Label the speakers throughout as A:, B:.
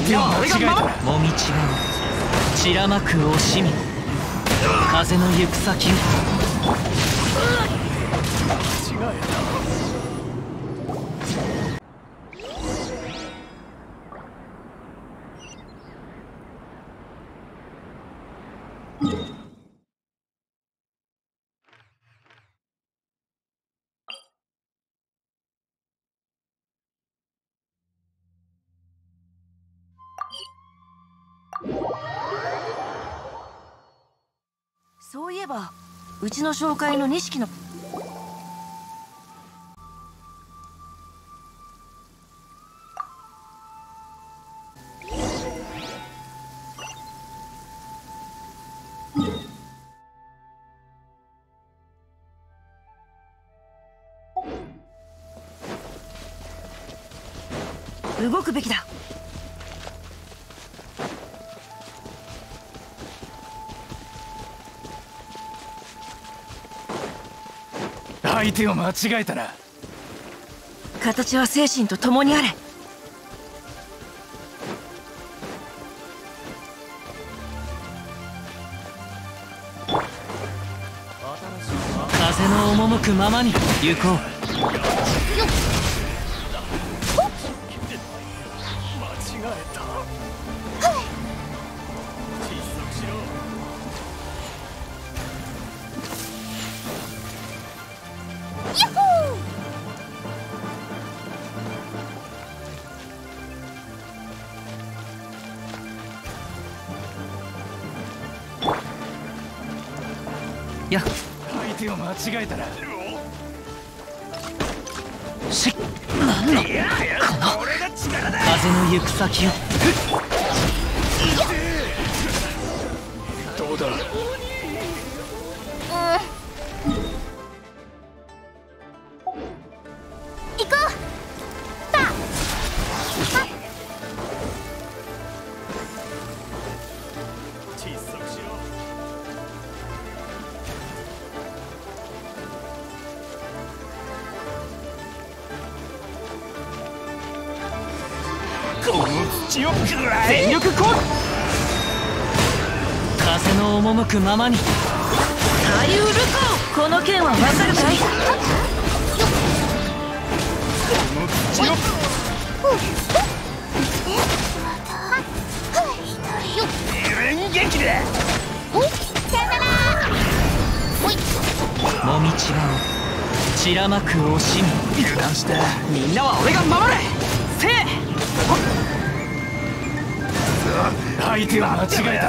A: 相手を間違えた
B: もみ違う。散らまく惜しみ。風の行く先を。
A: 間違えた
C: ばうちの紹介の錦の。動くべきだ。
A: 相手を間違えたな。
C: 形は精神と共にあれ。
B: 風の赴くままに行こう。
A: 間違えた
B: や。っ
A: 相手を間違えたな
B: しなんの？この風の行く先を。
A: どうだ？
D: こ
A: の土を食らえ
B: 全力攻撃風の赴くままに。
C: タイウルコこの剣はわかるかい？
A: この土を。連撃だ
D: おさよなら。おい
B: もみ違う散らまく惜しみ。
A: 油断した
B: みんなは俺が守れ
A: 相手を間違えた。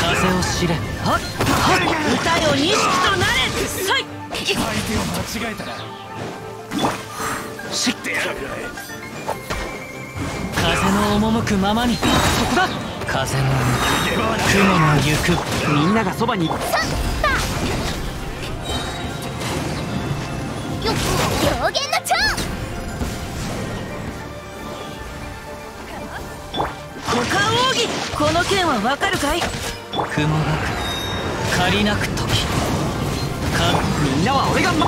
B: 風を知れ。はっ
C: 歌よ錦となれ。さい
A: 相手を間違えた。な
B: し
A: ってやる。
B: 風の赴くままに。そこだ。風の雲の行く。みんながそばに。
D: よ表現の蝶
C: この剣はわかるかい？
B: 雲がく借りなく時。かみんなは俺がま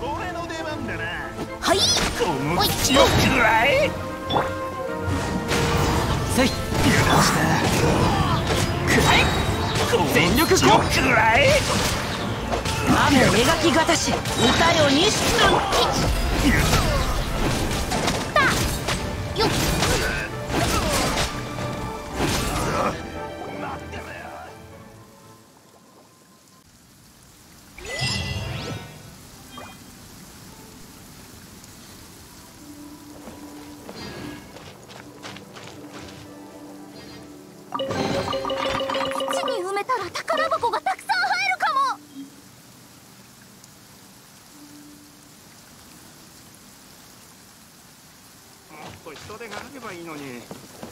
A: 俺の出番だな
D: はい。
A: この土を食らえ。
B: せい
A: 油断した全力こう食らえ
C: 雨を描きがたし歌よ錦と
D: よ
A: っと人手があればいいのに。